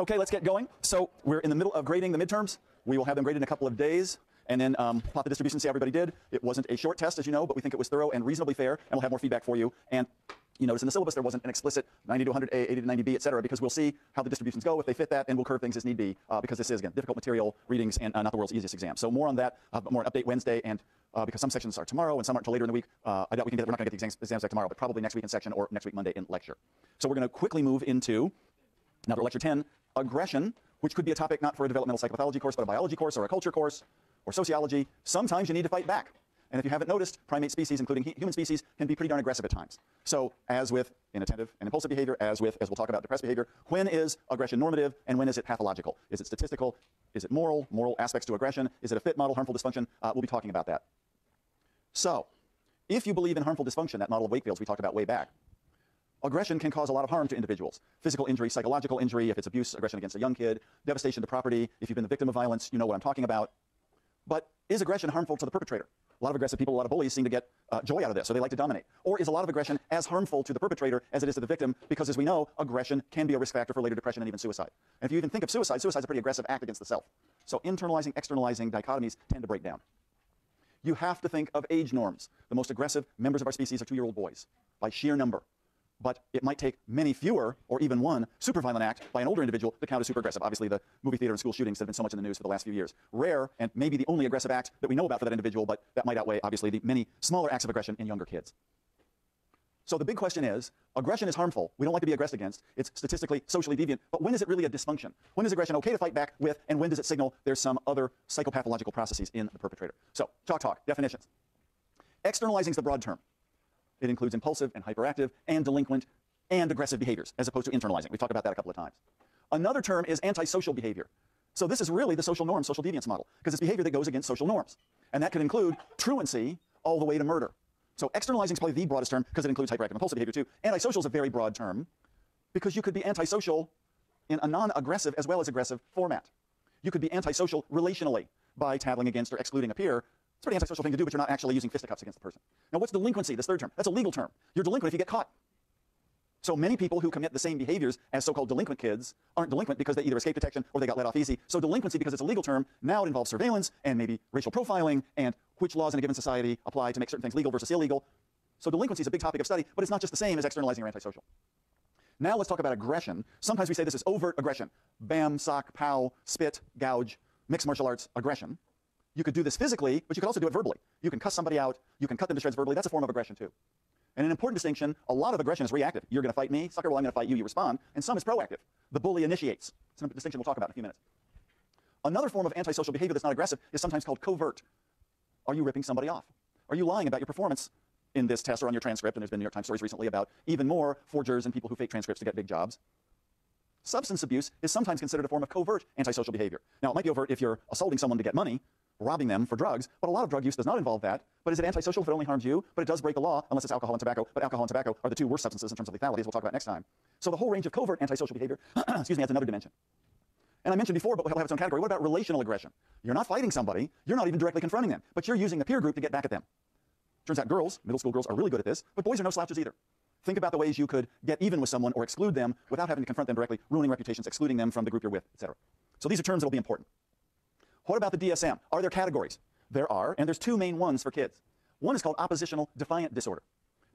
Okay, let's get going. So we're in the middle of grading the midterms. We will have them graded in a couple of days and then um, plot the distribution, see how everybody did. It wasn't a short test, as you know, but we think it was thorough and reasonably fair, and we'll have more feedback for you. And you notice in the syllabus there wasn't an explicit 90 to 100A, 80 to 90B, et cetera, because we'll see how the distributions go. If they fit that, and we'll curve things as need be, uh, because this is, again, difficult material readings and uh, not the world's easiest exam. So more on that, uh, more update Wednesday, and uh, because some sections are tomorrow and some aren't until later in the week, uh, I doubt we can get, we're not going to get the exams, exams back tomorrow, but probably next week in section or next week Monday in lecture. So we're going to quickly move into, now to lecture 10, aggression, which could be a topic not for a developmental psychopathology course, but a biology course or a culture course or sociology. Sometimes you need to fight back. And if you haven't noticed, primate species, including human species, can be pretty darn aggressive at times. So as with inattentive and impulsive behavior, as with, as we'll talk about, depressed behavior, when is aggression normative and when is it pathological? Is it statistical? Is it moral? Moral aspects to aggression? Is it a fit model, harmful dysfunction? Uh, we'll be talking about that. So if you believe in harmful dysfunction, that model of Wakefield's we talked about way back, aggression can cause a lot of harm to individuals. Physical injury, psychological injury, if it's abuse, aggression against a young kid, devastation to property. If you've been the victim of violence, you know what I'm talking about. But is aggression harmful to the perpetrator? A lot of aggressive people, a lot of bullies seem to get uh, joy out of this, so they like to dominate. Or is a lot of aggression as harmful to the perpetrator as it is to the victim? Because as we know, aggression can be a risk factor for later depression and even suicide. And if you even think of suicide, suicide is a pretty aggressive act against the self. So internalizing, externalizing dichotomies tend to break down. You have to think of age norms. The most aggressive members of our species are two-year-old boys by sheer number but it might take many fewer or even one super violent act by an older individual to count as super aggressive. Obviously, the movie theater and school shootings have been so much in the news for the last few years. Rare and maybe the only aggressive act that we know about for that individual, but that might outweigh, obviously, the many smaller acts of aggression in younger kids. So the big question is, aggression is harmful. We don't like to be aggressed against. It's statistically, socially deviant. But when is it really a dysfunction? When is aggression okay to fight back with, and when does it signal there's some other psychopathological processes in the perpetrator? So, talk talk, definitions. Externalizing is the broad term. It includes impulsive and hyperactive and delinquent and aggressive behaviors, as opposed to internalizing. We've talked about that a couple of times. Another term is antisocial behavior. So this is really the social norm, social deviance model, because it's behavior that goes against social norms. And that could include truancy all the way to murder. So externalizing is probably the broadest term because it includes hyperactive impulsive behavior too. Antisocial is a very broad term because you could be antisocial in a non-aggressive as well as aggressive format. You could be antisocial relationally by tattling against or excluding a peer. It's a pretty antisocial thing to do, but you're not actually using fisticuffs against the person. Now, what's delinquency, this third term? That's a legal term. You're delinquent if you get caught. So many people who commit the same behaviors as so-called delinquent kids aren't delinquent because they either escaped detection or they got let off easy. So delinquency, because it's a legal term, now it involves surveillance and maybe racial profiling and which laws in a given society apply to make certain things legal versus illegal. So delinquency is a big topic of study, but it's not just the same as externalizing or antisocial. Now let's talk about aggression. Sometimes we say this is overt aggression. Bam, sock, pow, spit, gouge, mixed martial arts aggression. You could do this physically, but you could also do it verbally. You can cuss somebody out. You can cut them to shreds verbally. That's a form of aggression too. And an important distinction, a lot of aggression is reactive. You're going to fight me, sucker, well, I'm going to fight you, you respond. And some is proactive. The bully initiates. It's a distinction we'll talk about in a few minutes. Another form of antisocial behavior that's not aggressive is sometimes called covert. Are you ripping somebody off? Are you lying about your performance in this test or on your transcript? And there's been New York Times stories recently about even more forgers and people who fake transcripts to get big jobs. Substance abuse is sometimes considered a form of covert antisocial behavior. Now, it might be overt if you're assaulting someone to get money, robbing them for drugs, but a lot of drug use does not involve that. But is it antisocial if it only harms you? But it does break the law, unless it's alcohol and tobacco. But alcohol and tobacco are the two worst substances in terms of lethality, as we'll talk about next time. So the whole range of covert antisocial behavior, excuse me, adds another dimension. And I mentioned before, but we'll have its own category. What about relational aggression? You're not fighting somebody. You're not even directly confronting them, but you're using the peer group to get back at them. Turns out girls, middle school girls, are really good at this, but boys are no slouches either. Think about the ways you could get even with someone or exclude them without having to confront them directly, ruining reputations, excluding them from the group you're with, etc. So these are terms that will be important. What about the DSM? Are there categories? There are, and there's two main ones for kids. One is called oppositional defiant disorder.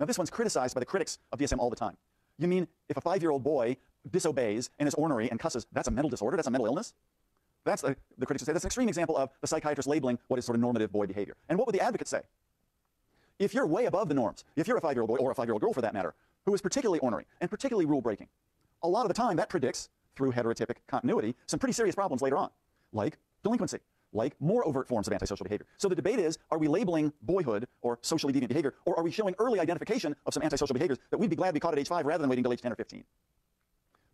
Now this one's criticized by the critics of DSM all the time. You mean if a five-year-old boy disobeys and is ornery and cusses, that's a mental disorder, that's a mental illness? That's, the, the critics would say, that's an extreme example of the psychiatrist labeling what is sort of normative boy behavior. And what would the advocates say? If you're way above the norms, if you're a five-year-old boy or a five-year-old girl for that matter, who is particularly ornery and particularly rule-breaking, a lot of the time that predicts, through heterotypic continuity, some pretty serious problems later on, like delinquency, like more overt forms of antisocial behavior. So the debate is, are we labeling boyhood or socially deviant behavior, or are we showing early identification of some antisocial behaviors that we'd be glad we caught at age 5 rather than waiting until age 10 or 15?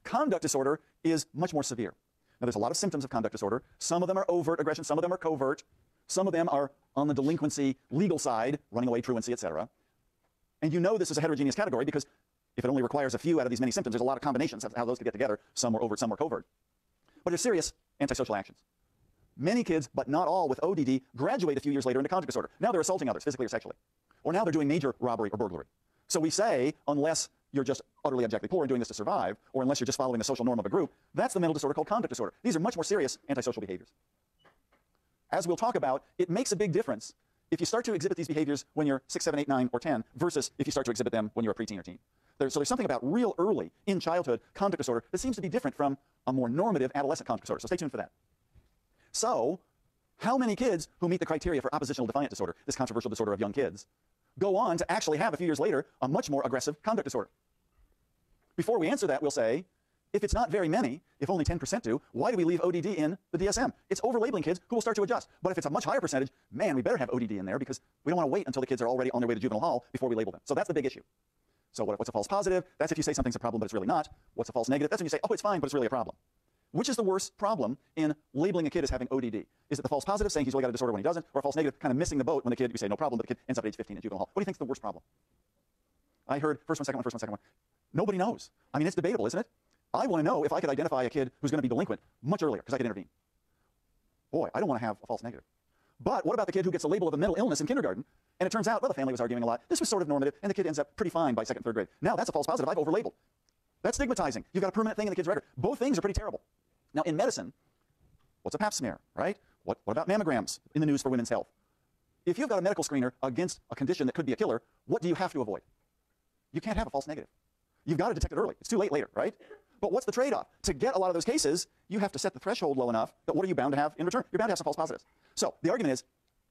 Conduct disorder is much more severe. Now there's a lot of symptoms of conduct disorder. Some of them are overt aggression, some of them are covert, some of them are on the delinquency legal side, running away, truancy, etc. And you know this is a heterogeneous category because if it only requires a few out of these many symptoms, there's a lot of combinations of how those could get together. Some were overt, some were covert. But there's serious antisocial actions. Many kids, but not all with ODD, graduate a few years later into conduct disorder. Now they're assaulting others, physically or sexually. Or now they're doing major robbery or burglary. So we say, unless you're just utterly abjectly poor and doing this to survive, or unless you're just following the social norm of a group, that's the mental disorder called conduct disorder. These are much more serious antisocial behaviors. As we'll talk about, it makes a big difference if you start to exhibit these behaviors when you're 6, 7, 8, 9, or 10 versus if you start to exhibit them when you're a preteen or teen. There, so there's something about real early in childhood conduct disorder that seems to be different from a more normative adolescent conduct disorder. So stay tuned for that. So how many kids who meet the criteria for oppositional defiant disorder, this controversial disorder of young kids, go on to actually have a few years later a much more aggressive conduct disorder? Before we answer that, we'll say, if it's not very many, if only 10% do, why do we leave ODD in the DSM? It's overlabeling kids who will start to adjust. But if it's a much higher percentage, man, we better have ODD in there because we don't want to wait until the kids are already on their way to juvenile hall before we label them. So that's the big issue. So what, what's a false positive? That's if you say something's a problem, but it's really not. What's a false negative? That's when you say, oh, it's fine, but it's really a problem. Which is the worst problem in labeling a kid as having ODD? Is it the false positive, saying he's really got a disorder when he doesn't, or a false negative, kind of missing the boat when the kid, you say no problem, but the kid ends up at age 15 in juvenile hall? What do you think is the worst problem? I heard first one, second one, first one, second one. Nobody knows. I mean, it's debatable, isn't it? I want to know if I could identify a kid who's going to be delinquent much earlier because I could intervene. Boy, I don't want to have a false negative. But what about the kid who gets a label of a mental illness in kindergarten, and it turns out, well, the family was arguing a lot. This was sort of normative, and the kid ends up pretty fine by second, third grade. Now that's a false positive. I've overlabeled. That's stigmatizing. You've got a permanent thing in the kid's record. Both things are pretty terrible. Now, in medicine, what's a pap smear, right? What, what about mammograms in the news for women's health? If you've got a medical screener against a condition that could be a killer, what do you have to avoid? You can't have a false negative. You've got to detect it early. It's too late later, right? But what's the trade-off? To get a lot of those cases, you have to set the threshold low enough that what are you bound to have in return? You're bound to have some false positives. So the argument is,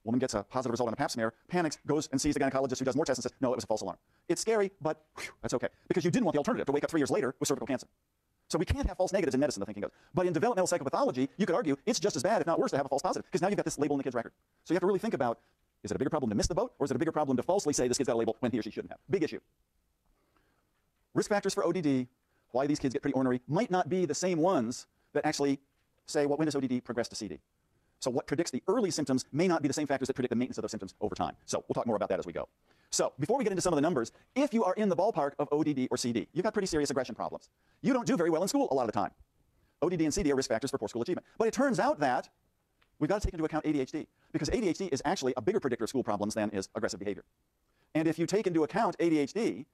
woman gets a positive result on a pap smear, panics, goes and sees the gynecologist who does more tests and says, no, it was a false alarm. It's scary, but whew, that's okay. Because you didn't want the alternative to wake up three years later with cervical cancer. So we can't have false negatives in medicine, the thinking goes. But in developmental psychopathology, you could argue it's just as bad, if not worse, to have a false positive, because now you've got this label in the kid's record. So you have to really think about, is it a bigger problem to miss the boat, or is it a bigger problem to falsely say this kid's got a label when he or she shouldn't have? Big issue. Risk factors for ODD, why these kids get pretty ornery, might not be the same ones that actually say, well, when does ODD progress to CD? So what predicts the early symptoms may not be the same factors that predict the maintenance of those symptoms over time. So we'll talk more about that as we go. So before we get into some of the numbers, if you are in the ballpark of ODD or CD, you've got pretty serious aggression problems. You don't do very well in school a lot of the time. ODD and CD are risk factors for poor school achievement. But it turns out that we've got to take into account ADHD because ADHD is actually a bigger predictor of school problems than is aggressive behavior. And if you take into account ADHD,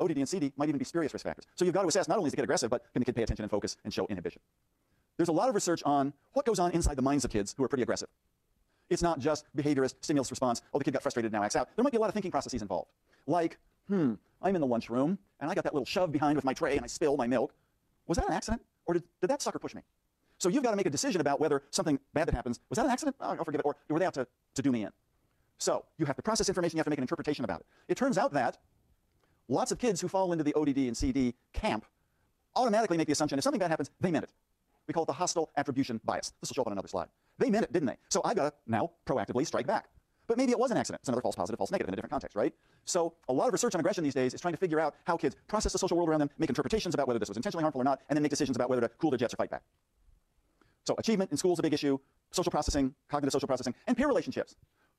ODD and CD might even be spurious risk factors. So you've got to assess not only is the kid aggressive, but can the kid pay attention and focus and show inhibition. There's a lot of research on what goes on inside the minds of kids who are pretty aggressive. It's not just behaviorist stimulus response, oh, the kid got frustrated, now acts out. There might be a lot of thinking processes involved. Like, hmm, I'm in the lunchroom, and I got that little shove behind with my tray, and I spill my milk. Was that an accident? Or did, did that sucker push me? So you've got to make a decision about whether something bad that happens, was that an accident? Oh, I'll forgive it. Or were they out to, to do me in? So you have to process information, you have to make an interpretation about it. It turns out that lots of kids who fall into the ODD and CD camp automatically make the assumption if something bad happens, they meant it. We call it the hostile attribution bias. This will show up on another slide. They meant it, didn't they? So I've got to now proactively strike back. But maybe it was an accident. It's another false positive, false negative in a different context, right? So a lot of research on aggression these days is trying to figure out how kids process the social world around them, make interpretations about whether this was intentionally harmful or not, and then make decisions about whether to cool their jets or fight back. So achievement in school is a big issue, social processing, cognitive social processing, and peer relationships.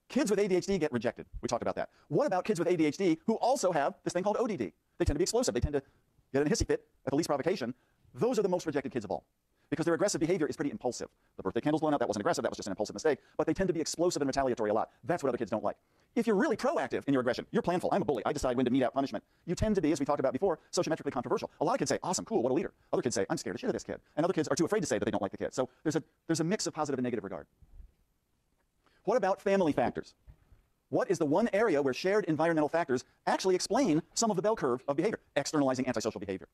Kids with ADHD get rejected. We talked about that. What about kids with ADHD who also have this thing called ODD? They tend to be explosive. They tend to get in a hissy fit at the least provocation. Those are the most rejected kids of all because their aggressive behavior is pretty impulsive. The birthday candle's blown out, that wasn't aggressive, that was just an impulsive mistake, but they tend to be explosive and retaliatory a lot. That's what other kids don't like. If you're really proactive in your aggression, you're planful. I'm a bully. I decide when to mete out punishment. You tend to be, as we talked about before, sociometrically controversial. A lot of kids say, awesome, cool, what a leader. Other kids say, I'm scared of shit of this kid. And other kids are too afraid to say that they don't like the kid. So there's a, there's a mix of positive and negative regard. What about family factors? What is the one area where shared environmental factors actually explain some of the bell curve of behavior, externalizing antisocial behavior?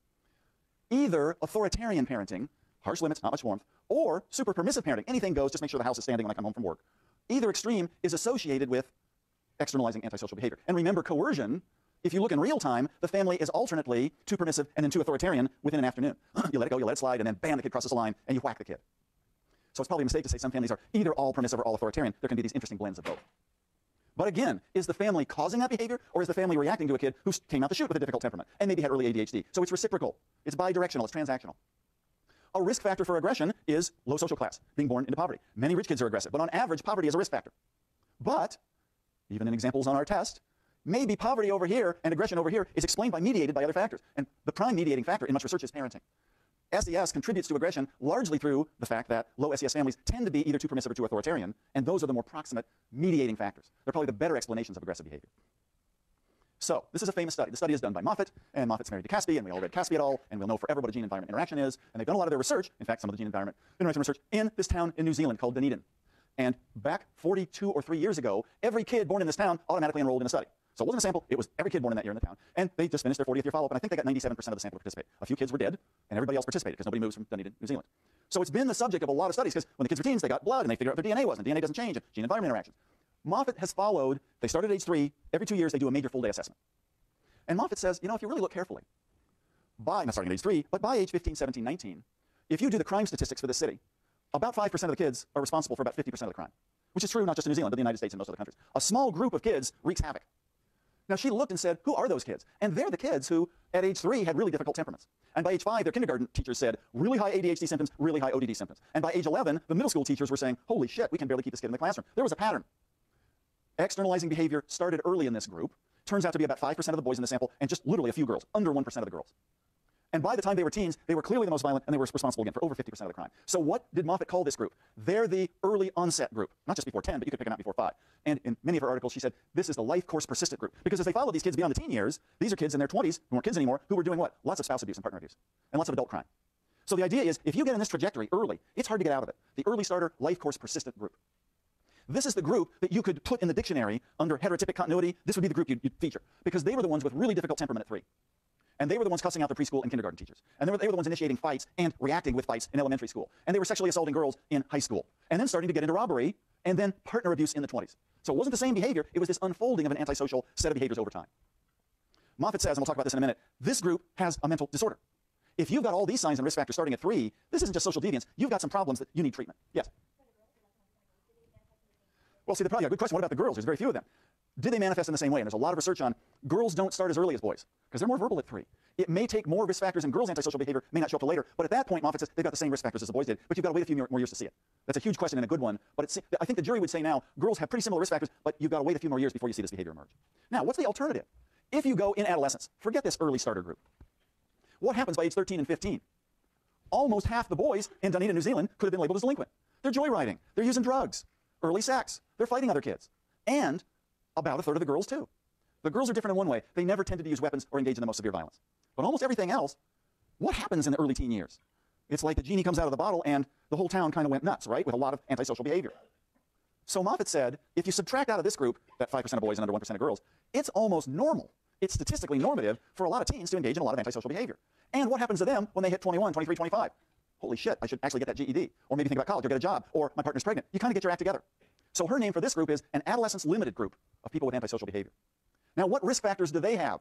Either authoritarian parenting, harsh limits, not much warmth, or super permissive parenting, anything goes, just make sure the house is standing when I come home from work. Either extreme is associated with externalizing antisocial behavior. And remember, coercion, if you look in real time, the family is alternately too permissive and then too authoritarian within an afternoon. you let it go, you let it slide, and then bam, the kid crosses the line, and you whack the kid. So it's probably a mistake to say some families are either all permissive or all authoritarian. There can be these interesting blends of both. But again, is the family causing that behavior, or is the family reacting to a kid who came out the chute with a difficult temperament and maybe had early ADHD? So it's reciprocal. It's bidirectional. It's transactional. A risk factor for aggression is low social class, being born into poverty. Many rich kids are aggressive, but on average, poverty is a risk factor. But, even in examples on our test, maybe poverty over here and aggression over here is explained by mediated by other factors. And the prime mediating factor in much research is parenting. SES contributes to aggression largely through the fact that low SES families tend to be either too permissive or too authoritarian, and those are the more proximate mediating factors. They're probably the better explanations of aggressive behavior. So this is a famous study. The study is done by Moffitt, and Moffitt's married to Caspi, and we all read Caspi et al., and we'll know forever what a gene-environment interaction is. And they've done a lot of their research, in fact, some of the gene-environment interaction research, in this town in New Zealand called Dunedin. And back 42 or 3 years ago, every kid born in this town automatically enrolled in a study. So it wasn't a sample, it was every kid born in that year in the town. And they just finished their 40th year follow-up, and I think they got 97% of the sample to participate. A few kids were dead, and everybody else participated because nobody moves from Dunedin, New Zealand. So it's been the subject of a lot of studies because when the kids were teens, they got blood, and they figured out their DNA was, and DNA doesn't change, and gene-environment interactions. Moffitt has followed, they start at age 3, every two years they do a major full-day assessment. And Moffitt says, you know, if you really look carefully, by, not starting at age 3, but by age 15, 17, 19, if you do the crime statistics for the city, about 5% of the kids are responsible for about 50% of the crime which is true not just in New Zealand, but the United States and most other countries. A small group of kids wreaks havoc. Now she looked and said, who are those kids? And they're the kids who, at age three, had really difficult temperaments. And by age five, their kindergarten teachers said, really high ADHD symptoms, really high ODD symptoms. And by age 11, the middle school teachers were saying, holy shit, we can barely keep this kid in the classroom. There was a pattern. Externalizing behavior started early in this group. Turns out to be about 5% of the boys in the sample, and just literally a few girls, under 1% of the girls. And by the time they were teens, they were clearly the most violent, and they were responsible again for over 50% of the crime. So what did Moffitt call this group? They're the early onset group. Not just before 10, but you could pick them out before 5. And in many of her articles, she said, this is the life course persistent group. Because as they followed these kids beyond the teen years, these are kids in their 20s, who weren't kids anymore, who were doing what? Lots of spouse abuse and partner abuse. And lots of adult crime. So the idea is, if you get in this trajectory early, it's hard to get out of it. The early starter life course persistent group. This is the group that you could put in the dictionary under heterotypic continuity. This would be the group you'd, you'd feature. Because they were the ones with really difficult temperament at 3. And they were the ones cussing out the preschool and kindergarten teachers. And they were, they were the ones initiating fights and reacting with fights in elementary school. And they were sexually assaulting girls in high school. And then starting to get into robbery and then partner abuse in the 20s. So it wasn't the same behavior, it was this unfolding of an antisocial set of behaviors over time. Moffitt says, and we'll talk about this in a minute, this group has a mental disorder. If you've got all these signs and risk factors starting at three, this isn't just social deviance. You've got some problems that you need treatment. Yes? Well, see, the problem, yeah, good question. What about the girls? There's very few of them. Did they manifest in the same way? And there's a lot of research on girls don't start as early as boys because they're more verbal at three. It may take more risk factors in girls' antisocial behavior, may not show up till later. But at that point, Moffitt says they've got the same risk factors as the boys did, but you've got to wait a few more years to see it. That's a huge question and a good one. But I think the jury would say now girls have pretty similar risk factors, but you've got to wait a few more years before you see this behavior emerge. Now, what's the alternative? If you go in adolescence, forget this early starter group. What happens by age 13 and 15? Almost half the boys in Dunedin, New Zealand could have been labeled as delinquent. They're joyriding. They're using drugs. Early sex. They're fighting other kids. And about a third of the girls, too. The girls are different in one way. They never tended to use weapons or engage in the most severe violence. But almost everything else, what happens in the early teen years? It's like the genie comes out of the bottle and the whole town kind of went nuts, right? With a lot of antisocial behavior. So Moffitt said, if you subtract out of this group, that 5% of boys and under 1% of girls, it's almost normal. It's statistically normative for a lot of teens to engage in a lot of antisocial behavior. And what happens to them when they hit 21, 23, 25? Holy shit, I should actually get that GED. Or maybe think about college or get a job. Or my partner's pregnant. You kind of get your act together. So her name for this group is an adolescence limited group of people with antisocial behavior. Now, what risk factors do they have?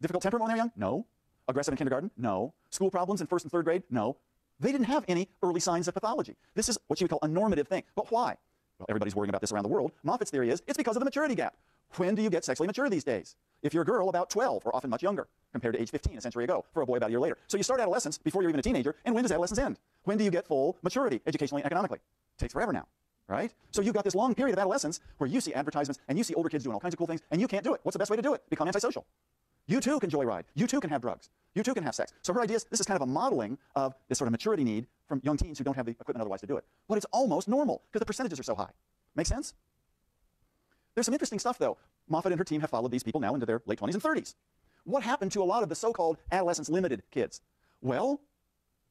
Difficult temperament when they're young? No. Aggressive in kindergarten? No. School problems in first and third grade? No. They didn't have any early signs of pathology. This is what you would call a normative thing. But why? Well, everybody's worrying about this around the world. Moffitt's theory is it's because of the maturity gap. When do you get sexually mature these days? If you're a girl, about 12, or often much younger, compared to age 15 a century ago, for a boy about a year later. So you start adolescence before you're even a teenager, and when does adolescence end? When do you get full maturity, educationally and economically? It takes forever now right? So you've got this long period of adolescence where you see advertisements and you see older kids doing all kinds of cool things and you can't do it. What's the best way to do it? Become antisocial. You too can joyride. You too can have drugs. You too can have sex. So her idea is this is kind of a modeling of this sort of maturity need from young teens who don't have the equipment otherwise to do it. But it's almost normal because the percentages are so high. Make sense? There's some interesting stuff though. Moffitt and her team have followed these people now into their late 20s and 30s. What happened to a lot of the so-called adolescence limited kids? Well,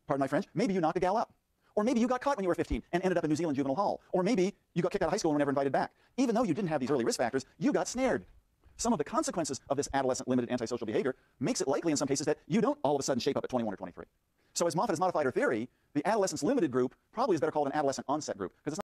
pardon my French, maybe you knocked a gal up. Or maybe you got caught when you were 15 and ended up in New Zealand juvenile hall. Or maybe you got kicked out of high school and were never invited back. Even though you didn't have these early risk factors, you got snared. Some of the consequences of this adolescent limited antisocial behavior makes it likely in some cases that you don't all of a sudden shape up at 21 or 23. So as Moffitt has modified her theory, the adolescence limited group probably is better called an adolescent onset group because it's